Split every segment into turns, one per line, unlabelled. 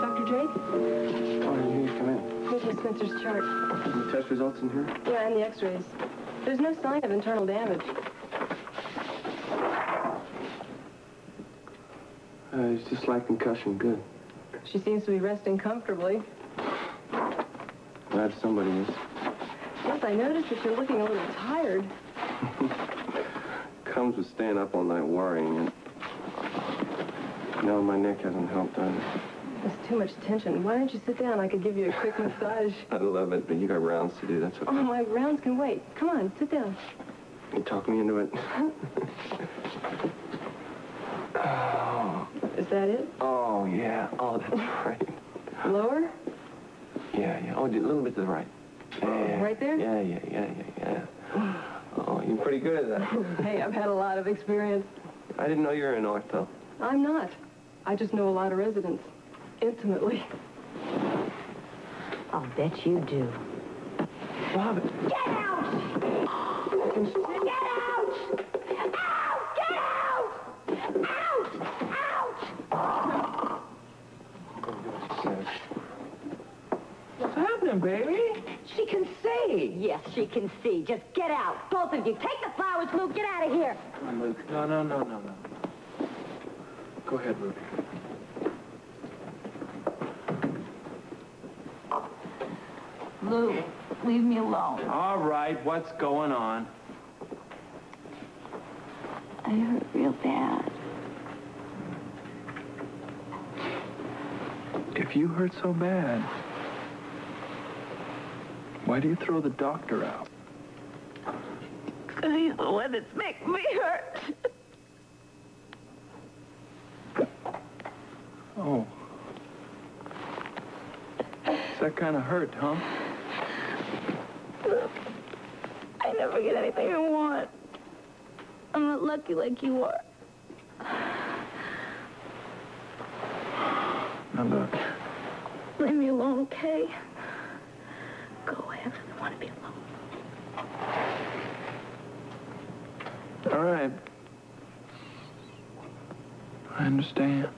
Dr. Drake?
Oh, you need to come in.
Here's Miss Spencer's chart.
The test results in here?
Yeah, and the x-rays. There's no sign of internal damage.
Uh, it's just like concussion. Good.
She seems to be resting comfortably.
Glad somebody is.
Yes, I noticed that you're looking a little tired.
Comes with staying up all night worrying. And... No, my neck hasn't helped either.
There's too much tension. Why don't you sit down? I could give you a quick massage.
I'd love it, but you got rounds to do. That's okay.
Oh, my rounds can wait. Come on, sit down.
You talk me into it.
Is that it?
Oh, yeah. Oh, that's right.
Lower?
Yeah, yeah. Oh, a little bit to the right. Yeah,
Right there?
Yeah, yeah, yeah, yeah, yeah. Oh, you're pretty good at that.
Hey, I've had a lot of experience.
I didn't know you were an ortho.
I'm not. I just know a lot of residents. Intimately.
I'll bet you do.
Bob,
Get out! Get out! Out! Get out! Out! Out!
What's happening, baby?
She can see. Yes, she can see. Just get out. Both of you. Take the flowers, Luke. Get out of here.
Come on, Luke. No, no, no, no, no. Go ahead, Ruby.
Luke, leave me alone.
All right, what's going on?
I hurt real bad.
If you hurt so bad, why do you throw the doctor out?
Because he's the one that's making me hurt.
Oh. It's that kind of hurt, huh?
Look, I never get anything I want. I'm not lucky like you are.
Now look,
Leave me alone, okay? Go away. I really want to be alone.
all right. I understand.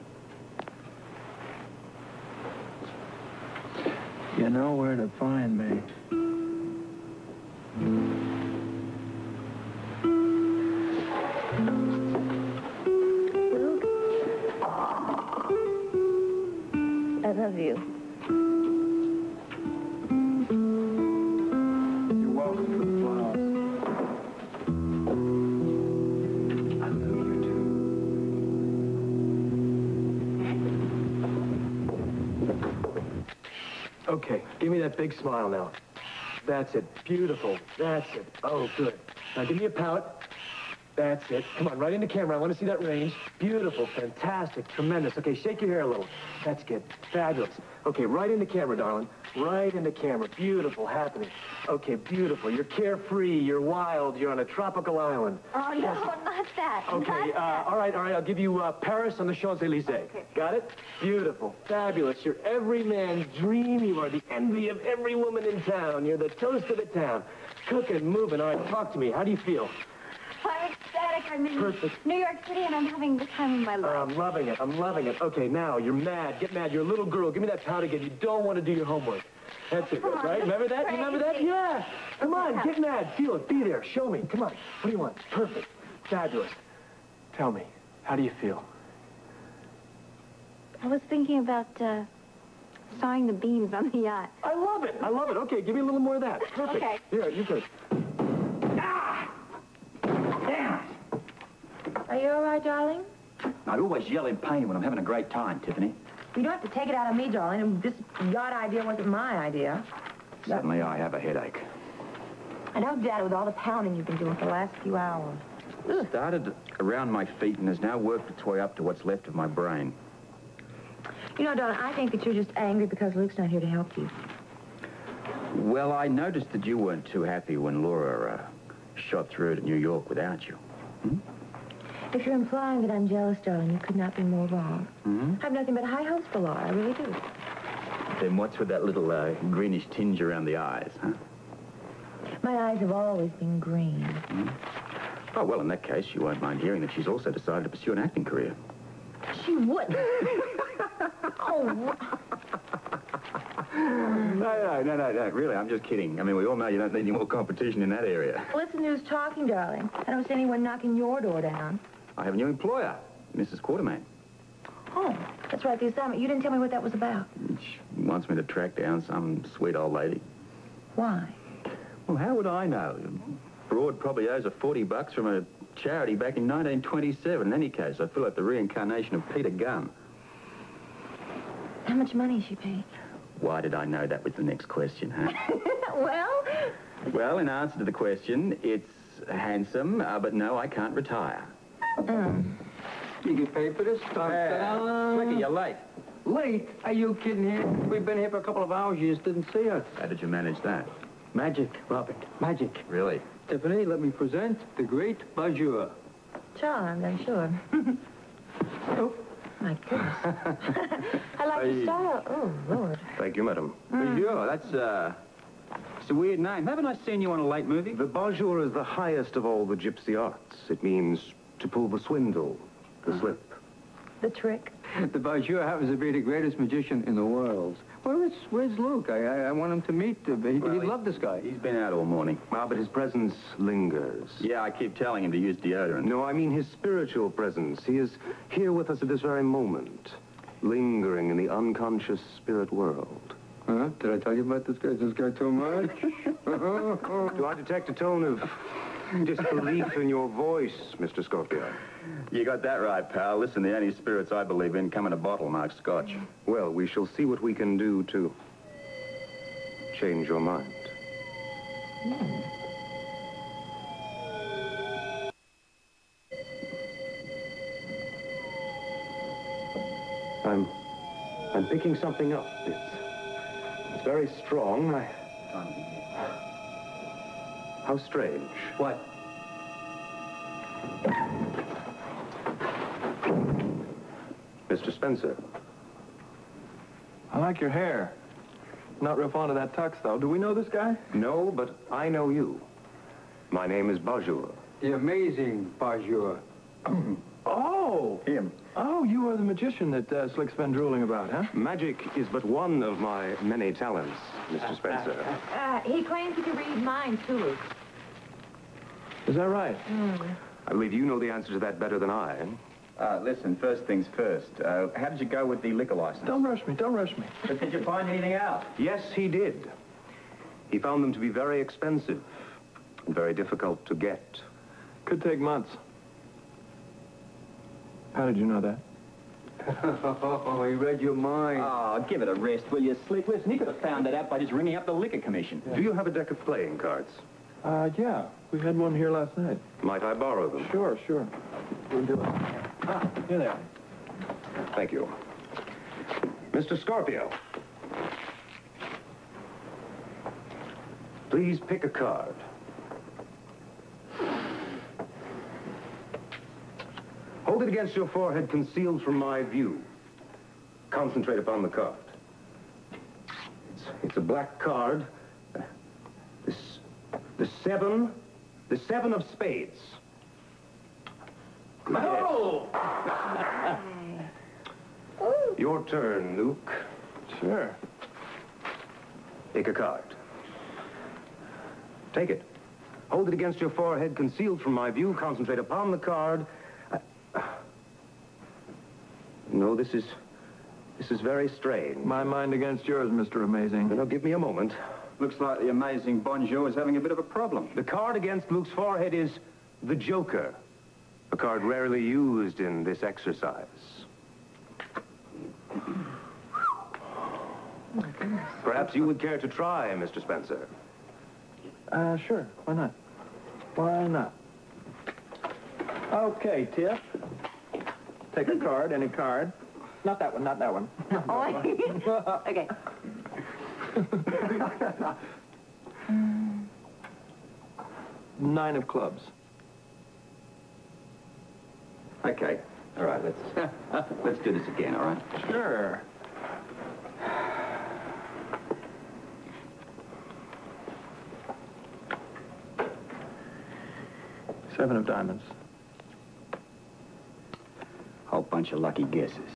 You know where to find me.
Love you.
I love you. Okay, give me that big smile now. That's it. Beautiful. That's it. Oh, good. Now give me a pout. That's it. Come on, right into camera. I want to see that range. Beautiful, fantastic, tremendous. Okay, shake your hair a little. That's good. Fabulous. Okay, right into camera, darling. Right into camera. Beautiful, happening. Okay, beautiful. You're carefree. You're wild. You're on a tropical island.
Oh, no, not that.
Okay, uh, all right, all right. I'll give you uh, Paris on the Champs-Élysées.
Okay.
Got it? Beautiful, fabulous. You're every man's dream. You are the envy of every woman in town. You're the toast of the town. Cooking, moving. All right, talk to me. How do you feel?
I'm in
Perfect.
New York City, and I'm having the time of my
Uh,
life.
I'm loving it. I'm loving it. Okay, now you're mad. Get mad. You're a little girl. Give me that pout again. You don't want to do your homework. That's it,
on,
right? Remember that? You remember that? Yeah. Come on, get mad. Feel it. Be there. Show me. Come on. What do you want? Perfect. Fabulous. Tell me, how do you feel?
I was thinking about uh, sawing the beams on the yacht.
I love it. I love it. Okay, give me a little more of that. Perfect.
Okay.
Here, you good.
You all right, darling?
I always yell in pain when I'm having a great time, Tiffany.
You don't have to take it out of me, darling. And This yacht idea wasn't my idea.
Suddenly I have a headache.
I know, Dad, with all the pounding you've been doing for the last few hours.
It started around my feet and has now worked its way up to what's left of my brain.
You know, darling, I think that you're just angry because Luke's not here to help you.
Well, I noticed that you weren't too happy when Laura uh, shot through to New York without you.
If you're implying that I'm jealous, darling, you could not be more wrong.
Hmm?
I have nothing but high hopes for Laura. I really do.
Then what's with that little uh, greenish tinge around the eyes, huh?
My eyes have always been green.
Oh, well, in that case, you won't mind hearing that she's also decided to pursue an acting career.
She wouldn't. oh,
No, no, no, no, no, really, I'm just kidding. I mean, we all know you don't need any more competition in that area.
listen who's talking, darling. I don't see anyone knocking your door down.
I have a new employer, Mrs. Quartermaine.
Oh, that's right, the assignment. You didn't tell me what that was about.
She wants me to track down some sweet old lady.
Why?
Well, how would I know? Broad probably owes her 40 bucks from a charity back in 1927. In any case, I feel like the reincarnation of Peter Gunn.
How much money is she paid?
Why did I know that was the next question, huh?
well,
well, in answer to the question, it's handsome, uh, but no, I can't retire.
Um,
You get paid for this?
Slicker, you're late.
Late? Are you kidding here? We've been here for a couple of hours. You just didn't see us.
How did you manage that?
Magic, Robert. Magic.
Really?
Tiffany, let me present the great Bajur.
charmed, I'm sure.
Oh.
My goodness. I like your style. Oh, Lord.
Thank you, madam.
Bajur, that's, uh, it's a weird name. Haven't I seen you on a late movie?
The Bajur is the highest of all the gypsy arts. It means to pull the swindle, the slip.
The trick.
The Bajur happens to be the greatest magician in the world. Where's Where's Luke? I I, I want him to meet. Uh, he,
Well,
he'd
he-
love this guy.
He's been out all morning.
Ah, but his presence lingers.
Yeah, I keep telling him to use deodorant.
No, I mean his spiritual presence. He is here with us at this very moment, lingering in the unconscious spirit world.
Huh? Did I tell you about this guy? Is this guy too much? Uh-huh.
Do I detect a tone of disbelief in your voice, Mr. Scorpio?
You got that right, pal. Listen, the only spirits I believe in come in a bottle marked scotch.
Well, we shall see what we can do to change your mind. Hmm. I'm, I'm picking something up. It's, it's very strong. I, how strange.
what?
Mr. Spencer,
I like your hair. Not real fond of that tux, though. Do we know this guy?
no, but I know you. My name is Bajur.
The amazing Bajur.
Oh!
Him.
Oh, you are the magician that uh, Slick's been drooling about, huh?
Magic is but one of my many talents, Mr. Spencer.
Uh, he claims he can read minds, too, Luke.
Is that right?
I believe you know the answer to that better than I.
Uh, listen, first things first. Uh, how did you go with the liquor license?
Don't rush me. Don't rush me.
But did you find anything out?
Yes, he did. He found them to be very expensive and very difficult to get.
Could take months. How did you know that?
Oh, he read your mind.
Oh, give it a rest, will you, Slick? Listen, he could have found that out by just ringing up the liquor commission.
Do you have a deck of playing cards?
Uh, yeah. We had one here last night.
Might I borrow them?
Sure, sure. We'll do it. Ah, here they are.
Thank you. Mr. Scorpio. Please pick a card. Hold it against your forehead, concealed from my view. Concentrate upon the card. It's, it's a black card. This, the seven, the seven of spades.
Oh!
Your turn, Luke.
Sure.
Pick a card. Take it. Hold it against your forehead, concealed from my view. Concentrate upon the card. I- No, this is... This is very strange.
My mind against yours, Mr. Amazing.
Now, give me a moment.
Looks like the amazing Bonjour is having a bit of a problem.
The card against Luke's forehead is the Joker. A card rarely used in this exercise. Perhaps you would care to try, Mr. Spencer.
Uh, sure. Why not? Why not? Okay, Tiff. Take a card, any card. Not that one, not that one.
Oh, okay.
Nine of clubs.
Okay. All right, let's let's do this again, all right?
Sure. Seven of diamonds.
Bunch of lucky guesses.